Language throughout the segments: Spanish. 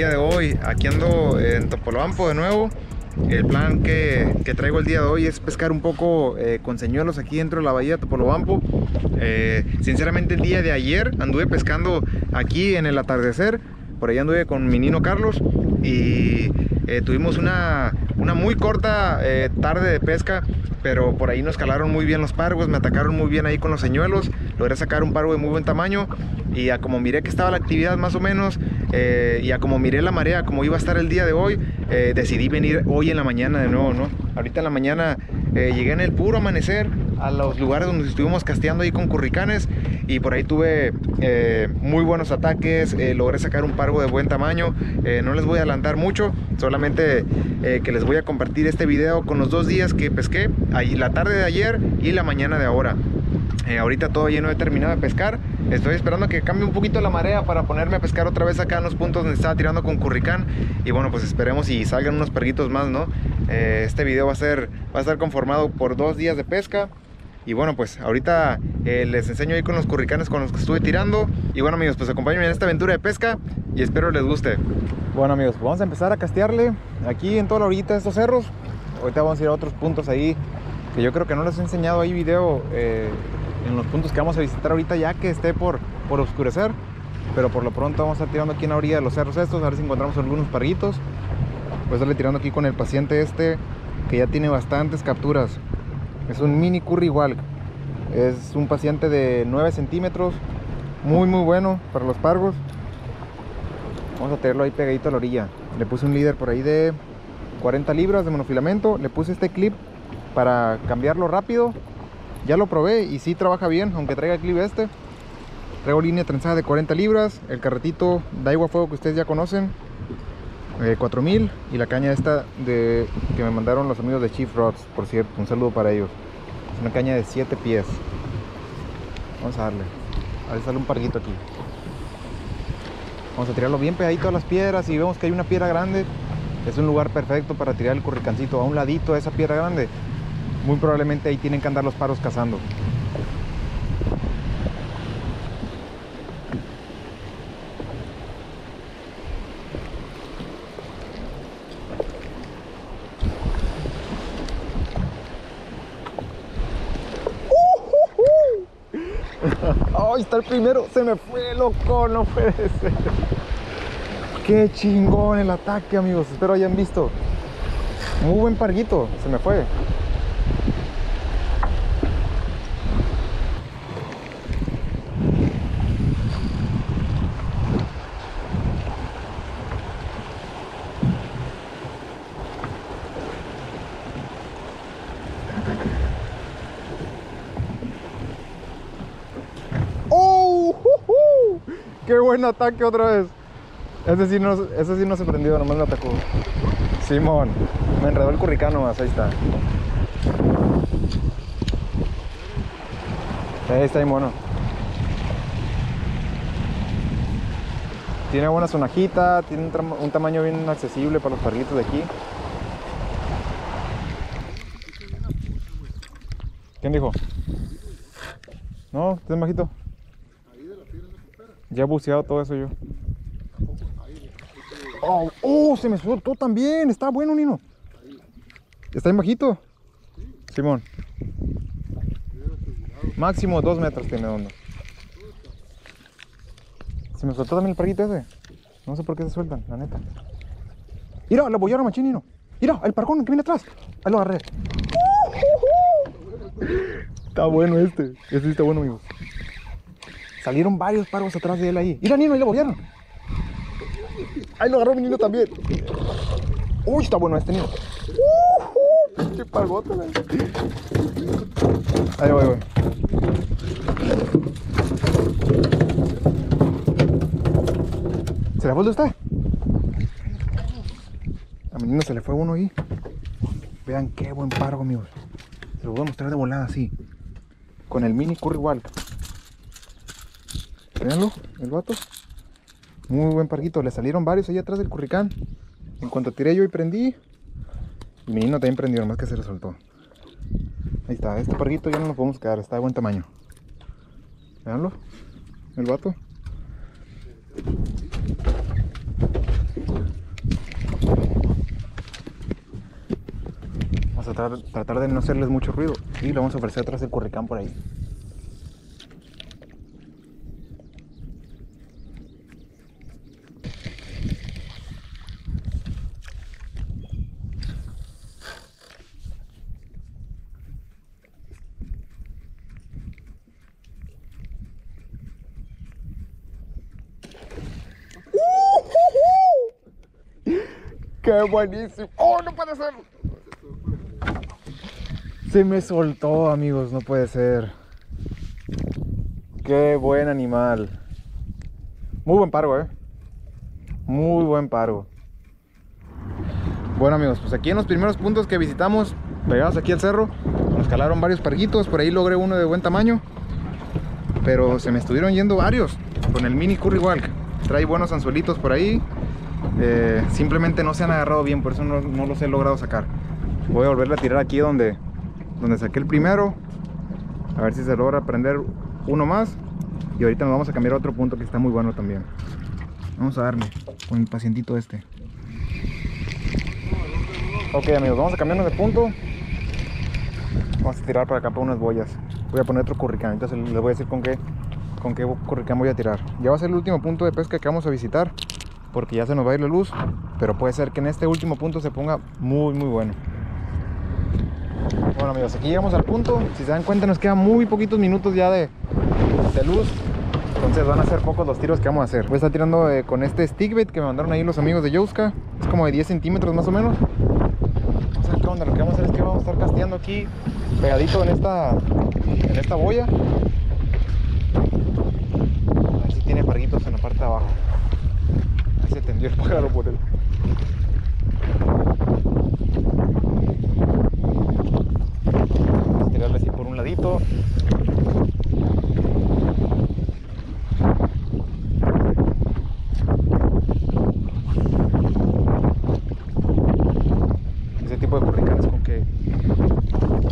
día de hoy aquí ando en Topolobampo de nuevo. El plan que, que traigo el día de hoy es pescar un poco eh, con señuelos aquí dentro de la bahía de Topolobampo. Eh, sinceramente el día de ayer anduve pescando aquí en el atardecer, por ahí anduve con mi nino Carlos y eh, tuvimos una, una muy corta tarde de pesca pero por ahí nos calaron muy bien los pargos, me atacaron muy bien ahí con los señuelos, logré sacar un pargo de muy buen tamaño y a como miré que estaba la actividad más o menos eh, y a como miré la marea, como iba a estar el día de hoy, eh, decidí venir hoy en la mañana de nuevo, ¿no? Ahorita en la mañana eh, llegué en el puro amanecer a los lugares donde estuvimos casteando ahí con curricanes y por ahí tuve muy buenos ataques, logré sacar un pargo de buen tamaño, no les voy a adelantar mucho, solamente que les voy a compartir este video con los dos días que pesqué, ahí la tarde de ayer y la mañana de ahora. ahorita todavía no he terminado de pescar, estoy esperando que cambie un poquito la marea para ponerme a pescar otra vez acá en los puntos donde estaba tirando con curricán y bueno pues esperemos y salgan unos perguitos más no eh, este video va a ser va a estar conformado por dos días de pesca y bueno pues ahorita eh, les enseño ahí con los curricanes con los que estuve tirando y bueno amigos pues acompáñenme en esta aventura de pesca y espero les guste bueno amigos pues vamos a empezar a castearle aquí en toda la orilla de estos cerros ahorita vamos a ir a otros puntos ahí que yo creo que no les he enseñado ahí video eh, en los puntos que vamos a visitar ahorita ya que esté por, por oscurecer. Pero por lo pronto vamos a estar tirando aquí en la orilla de los cerros estos, a ver si encontramos algunos parguitos. Voy a estarle tirando aquí con el paciente este, que ya tiene bastantes capturas. Es un mini curry igual. Es un paciente de 9 centímetros, muy muy bueno para los pargos. Vamos a tenerlo ahí pegadito a la orilla. Le puse un líder por ahí de 40 libras de monofilamento. Le puse este clip para cambiarlo rápido ya lo probé y sí trabaja bien, aunque traiga el clip este. Traigo línea trenzada de 40 libras, el carretito Daiwa Fuego que ustedes ya conocen, 4000 eh, y la caña esta de que me mandaron los amigos de Chief Rods, por cierto, un saludo para ellos. Es una caña de 7 pies. Vamos a darle. A ver, sale un parguito aquí. Vamos a tirarlo bien pegadito a las piedras y vemos que hay una piedra grande. Es un lugar perfecto para tirar el curricancito a un ladito de esa piedra grande muy probablemente ahí tienen que andar los paros cazando. ¡Ay, está el primero! ¡Se me fue, loco! ¡No puede ser! ¡Qué chingón el ataque, amigos! Espero hayan visto. Muy buen parguito. Se me fue. Ataque otra vez. Ese sí no, ese sí no se prendió, nomás me atacó. Simón, me enredó el curricano más, ahí está. Ahí está ahí mono. Tiene buena sonajita, tiene un, tamaño bien accesible para los perritos de aquí. ¿Quién dijo? No, es bajito. Ya he buceado todo eso yo. Oh, oh, se me soltó también. Está bueno, Nino. ¿Está en bajito? Simón. Máximo dos metros tiene onda. Se me soltó también el parguito ese. No sé por qué se sueltan, la neta. Mira, lo bollaron machín, Nino. Mira, el parcón que viene atrás. Ahí lo agarré. Está bueno este. Este está bueno, amigos. Salieron varios parvos atrás de él ahí. Mira, Nino, ahí lo bolearon. Ahí lo agarró mi niño también. Uy, está bueno este niño. Uh, ¡Qué pargota! Ahí voy, voy. ¿Se le fue de usted? A mi niño se le fue uno ahí. Vean qué buen pargo, amigos. Se lo voy a mostrar de volada así. Con el mini curry walk. Veanlo, el vato. Muy buen parguito. Le salieron varios ahí atrás del curricán. En cuanto tiré yo y prendí. Y mi niño también prendió, nomás que se resoltó. Ahí está. Este parguito ya no lo podemos quedar. Está de buen tamaño. Veanlo. el vato. Vamos a tratar, tratar de no hacerles mucho ruido y le vamos a ofrecer atrás el curricán por ahí. ¡Qué buenísimo! ¡Oh, no puede ser! Se me soltó, amigos, no puede ser. ¡Qué buen animal! Muy buen pargo, eh. Muy buen pargo. Bueno, amigos, pues aquí en los primeros puntos que visitamos, pegados aquí al cerro, nos calaron varios parguitos. Por ahí logré uno de buen tamaño. Pero se me estuvieron yendo varios. Con el mini curry walk. Trae buenos anzuelitos por ahí. Eh, simplemente no se han agarrado bien, por eso no, los he logrado sacar. Voy a volverle a tirar aquí donde, donde saqué el primero. A ver si se logra prender uno más. Y ahorita nos vamos a cambiar a otro punto que está muy bueno también. Vamos a darle con el pacientito este. Ok amigos, vamos a cambiarnos de punto. Vamos a tirar para acá para unas boyas. Voy a poner otro curricán. Entonces les voy a decir con qué, con qué curricán voy a tirar. Ya va a ser el último punto de pesca que vamos a visitar porque ya se nos va a ir la luz, pero puede ser que en este último punto se ponga muy muy bueno. Bueno amigos, aquí llegamos al punto, si se dan cuenta nos quedan muy poquitos minutos ya de, luz, entonces van a ser pocos los tiros que vamos a hacer. Voy a estar tirando eh, con este stickbait que me mandaron ahí los amigos de Youska, es como de 10 centímetros más o menos. Vamos a ver qué onda, lo que vamos a hacer es que vamos a estar casteando aquí pegadito en esta, en esta boya. A ver si tiene parguitos en la parte de abajo se tendió el pájaro por él. Tirarle así por un ladito. Ese tipo de curricanes con que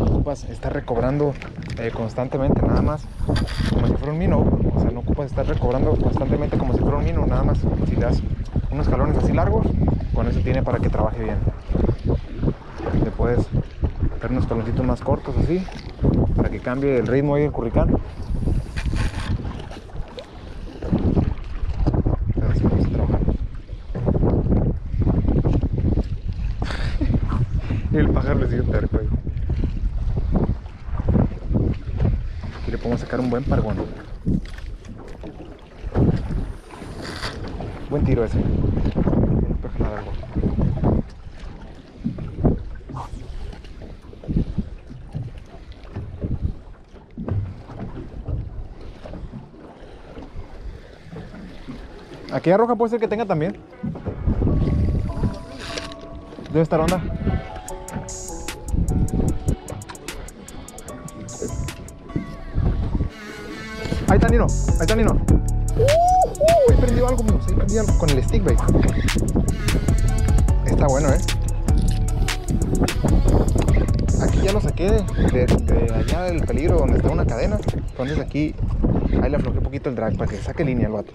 ocupas estar recobrando eh, constantemente, nada más como si fuera un mino. O sea, no ocupas estar recobrando constantemente como si fuera un mino, nada más si das unos escalones así largos, con eso tiene para que trabaje bien. Le puedes dar unos caloncitos más cortos así, para que cambie el ritmo ahí del curricán. El pájaro le sigue terco. Aquí le podemos sacar un buen pargón. Buen tiro ese. Aquella roja puede ser que tenga también. Debe estar onda. Ahí está Nino, ahí está Nino. Prendido algo. He prendido con el stick bait. Está bueno, ¿eh? Aquí ya lo saqué de, allá del peligro donde está una cadena. Entonces aquí, ahí le aflojé un poquito el drag para que saque línea el vato.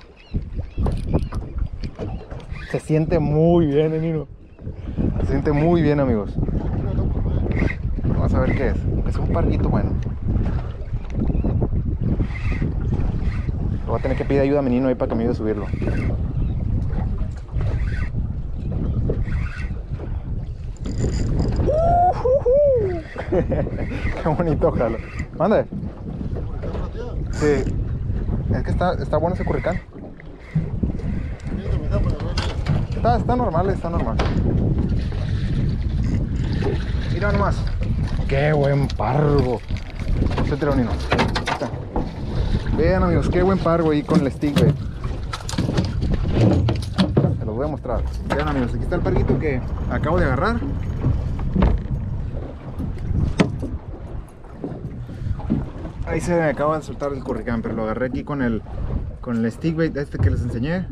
Se siente muy bien, Nino. Se siente muy bien, amigos. Vamos a ver qué es. Es un parguito bueno. Voy a tener que pedir ayuda a mi ahí para que me ayude a subirlo. Qué bonito, jalo. Mande. Sí. Es que está, está bueno ese curricán. Está, está normal, está normal. Mira nomás. Qué buen pargo. Este tironino. Vean amigos, qué buen pargo ahí con el stick, Se los voy a mostrar. Vean amigos, aquí está el parguito que acabo de agarrar. Ahí se me acaba de soltar el curricán, pero lo agarré aquí con el con el stick bait este que les enseñé,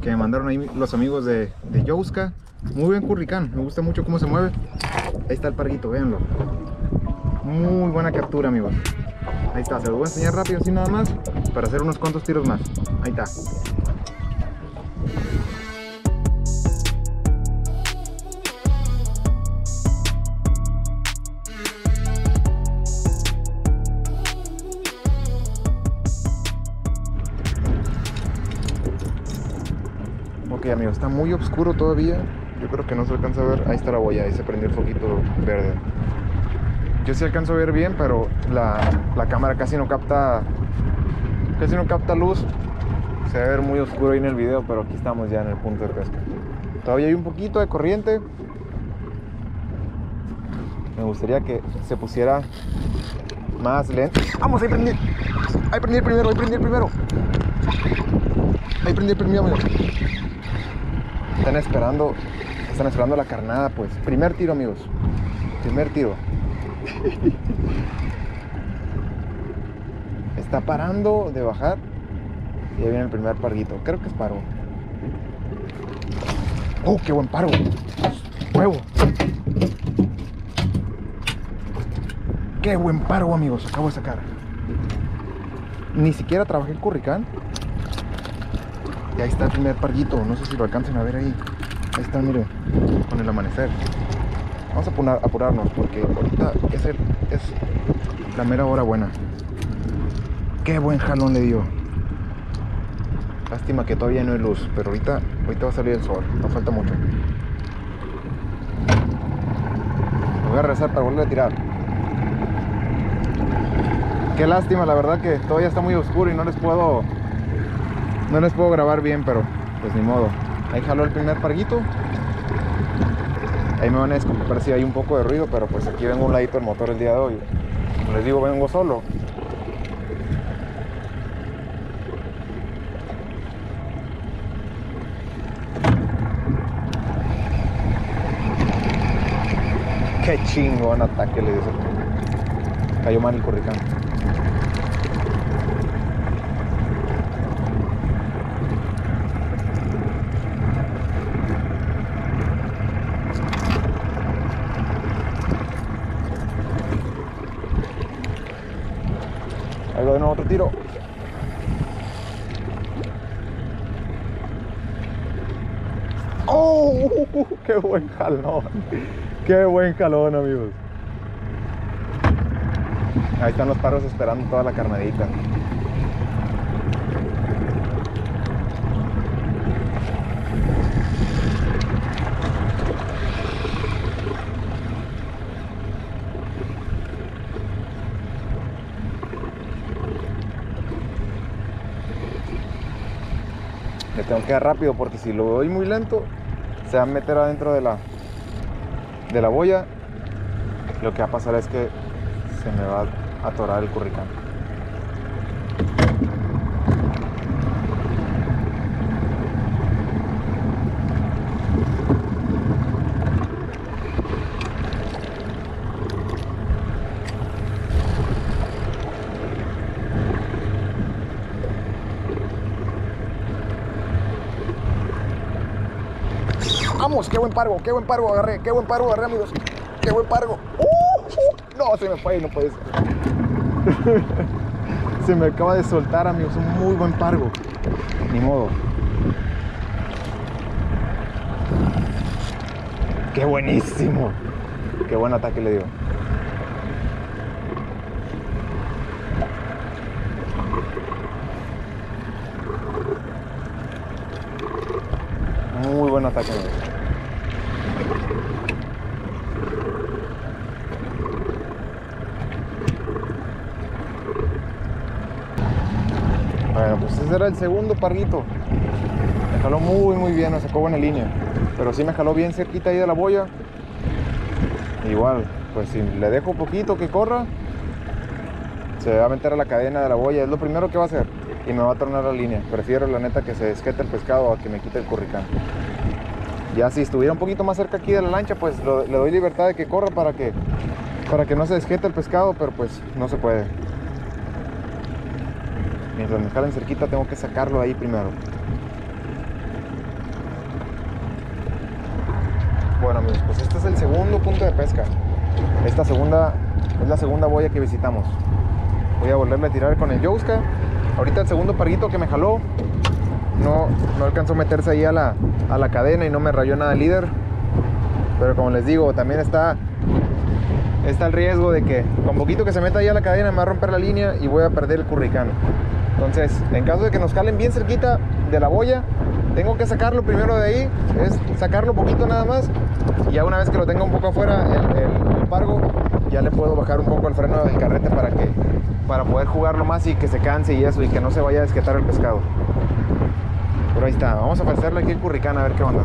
que me mandaron ahí los amigos de, de. Muy buen curricán, me gusta mucho cómo se mueve. Ahí está el parguito, véanlo. Muy buena captura, amigos. Ahí está, se lo voy a enseñar rápido así nada más. para hacer unos cuantos tiros más. Ahí está. Ok amigos, está muy oscuro todavía. Yo creo que no se alcanza a ver. Ahí está la boya, ahí se prendió el foquito verde. Yo sí alcanzo a ver bien, pero la, la cámara casi no capta. Casi no capta luz. Se a ver muy oscuro ahí en el video, pero aquí estamos ya en el punto de pesca. Todavía hay un poquito de corriente. Me gustaría que se pusiera más lento. Vamos, ahí prendí. Ahí prendí el primero, ahí prendí el primero. Ahí prendí el primero, amigos. Están esperando, están esperando la carnada, pues. Primer tiro, amigos. Primer tiro. Está parando de bajar. Y ahí viene el primer parguito. Creo que es paro. ¡Oh, qué buen paro! ¡Huevo! ¡Qué buen paro, amigos! Acabo de sacar. Ni siquiera trabajé el curricán. Y ahí está el primer parguito. No sé si lo alcancen a ver ahí. Ahí está, mire. Con el amanecer. Vamos a apurar, apurarnos porque ahorita es, la mera hora buena. Qué buen jalón le dio. Lástima que todavía no hay luz, pero ahorita, ahorita va a salir el sol. No falta mucho. Voy a rezar para volver a tirar. Qué lástima, la verdad que todavía está muy oscuro y no les puedo no les puedo grabar bien, pero pues ni modo. Ahí jaló el primer parguito. Ahí me van a disculpar si hay un poco de ruido, pero pues aquí vengo un ladito el motor el día de hoy. Como les digo, vengo solo. Qué chingón ataque le dice. Cayó mal el curricán. Otro tiro. ¡Oh! ¡Qué buen jalón! ¡Qué buen jalón, amigos! Ahí están los paros esperando toda la carnadita. Le tengo que dar rápido porque si lo doy muy lento, se va a meter adentro de la, de la boya. Lo que va a pasar es que se me va a atorar el curricán. Vamos, qué buen pargo, qué buen pargo agarré, qué buen pargo agarré, amigos. Qué buen pargo. ¡Uh! ¡Uh! No, se me fue, no puede ser. se me acaba de soltar, amigos, un muy buen pargo. Ni modo. Qué buenísimo. Qué buen ataque le dio. Muy buen ataque. amigos. Bueno, pues ese era el segundo parguito. Me jaló muy, muy bien, me sacó buena línea. Pero sí me jaló bien cerquita ahí de la boya. Igual, pues si le dejo poquito que corra, se va a meter a la cadena de la boya. Es lo primero que va a hacer. Y me va a tornar la línea. Prefiero la neta que se desquete el pescado a que me quite el curricán. Ya si estuviera un poquito más cerca aquí de la lancha, pues le doy libertad de que corra para que, para que no se desquete el pescado, pero pues no se puede. Mientras me jalen cerquita tengo que sacarlo ahí primero. Bueno amigos, pues este es el segundo punto de pesca. Esta segunda es la segunda boya que visitamos. Voy a volverle a tirar con el Youska Ahorita el segundo parguito que me jaló no, no alcanzó a meterse ahí a la, a la cadena y no me rayó nada el líder. Pero como les digo, también está, está el riesgo de que con poquito que se meta ahí a la cadena me va a romper la línea y voy a perder el curricán. Entonces, en caso de que nos calen bien cerquita de la boya, tengo que sacarlo primero de ahí, es sacarlo poquito nada más. Y ya una vez que lo tenga un poco afuera el, el pargo, ya le puedo bajar un poco el freno del carrete para que para poder jugarlo más y que se canse y eso y que no se vaya a desquetar el pescado. Pero ahí está, vamos a pasarle aquí el curricán a ver qué onda.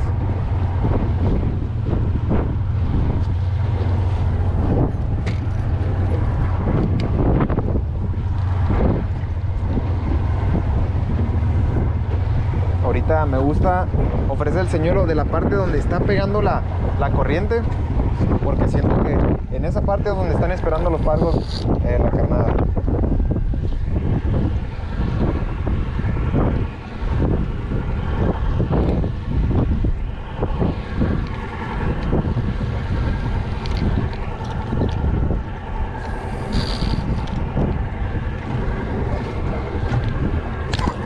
Me gusta ofrecer el señuelo de la parte donde está pegando la, corriente porque siento que en esa parte es donde están esperando los pargos eh, la carnada.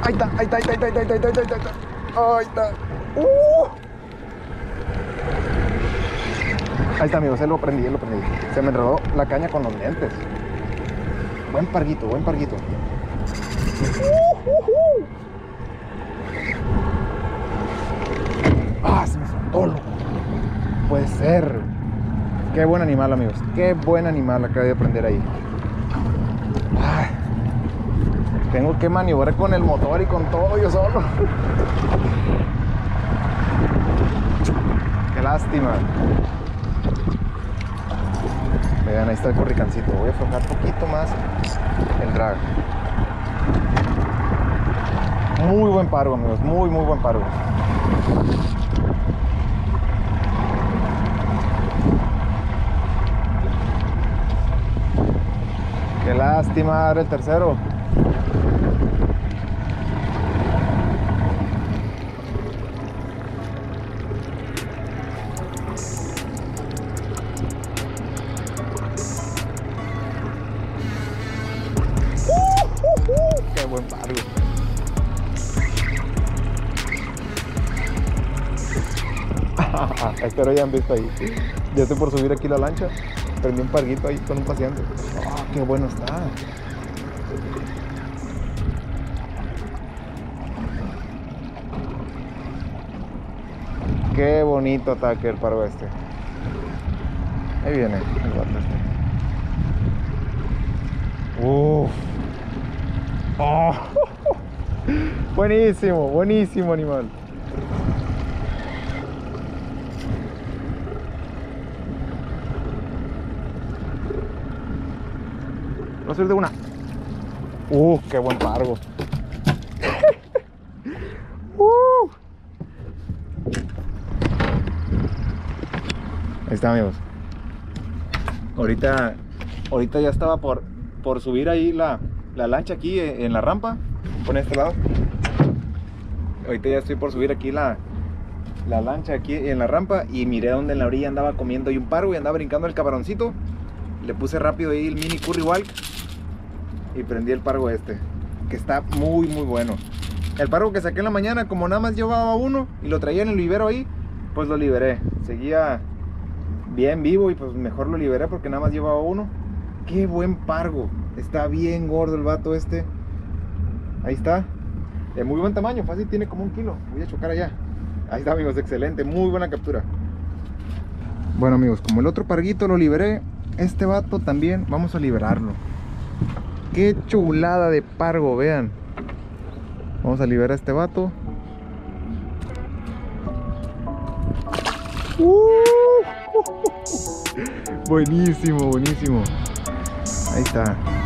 Ahí está, ahí está, ahí está, ahí está, ahí está, ahí está, ahí está, ahí está. ¡Uh! Ahí está, amigos, él lo prendí, lo prendí. Se me enredó la caña con los lentes. Buen parguito, buen parguito. ¡Uh, uh, uh! ¡Ah, se me soltó, loco! Puede ser. Qué buen animal, amigos. Qué buen animal acabo de prender ahí. Ay. Tengo que maniobrar con el motor y con todo yo solo. Qué lástima. Vean, ahí está el corricancito. Voy a aflojar poquito más el drag. Muy buen paro, amigos. Muy, muy buen paro. Qué lástima, era el tercero. Espero ya han visto ahí. Ya estoy por subir aquí la lancha. Prendí un parguito ahí con un paciente. Ah, qué bueno está. Qué bonito ataque el pargo este. Ahí viene el vato este. Uf. Oh. buenísimo, buenísimo animal. Va a ser de una. Uh, qué buen pargo. Está, amigos. Ahorita, ahorita ya estaba por, por subir ahí la, la lancha aquí en la rampa. Por este lado. Ahorita ya estoy por subir aquí la, la lancha aquí en la rampa y miré donde en la orilla andaba comiendo y un pargo y andaba brincando el cabroncito. Le puse rápido ahí el mini curry walk y prendí el pargo este, que está muy muy bueno. El pargo que saqué en la mañana, como nada más llevaba uno y lo traía en el vivero ahí, pues lo liberé. Seguía bien vivo y pues mejor lo liberé porque nada más llevaba uno. Qué buen pargo. Está bien gordo el vato este. Ahí está. De muy buen tamaño, fácil tiene como un kilo. Voy a chocar allá. Ahí está amigos, excelente, muy buena captura. Bueno amigos, como el otro parguito lo liberé, este vato también vamos a liberarlo. Qué chulada de pargo, vean. Vamos a liberar a este vato. Uh, buenísimo, buenísimo. Ahí está.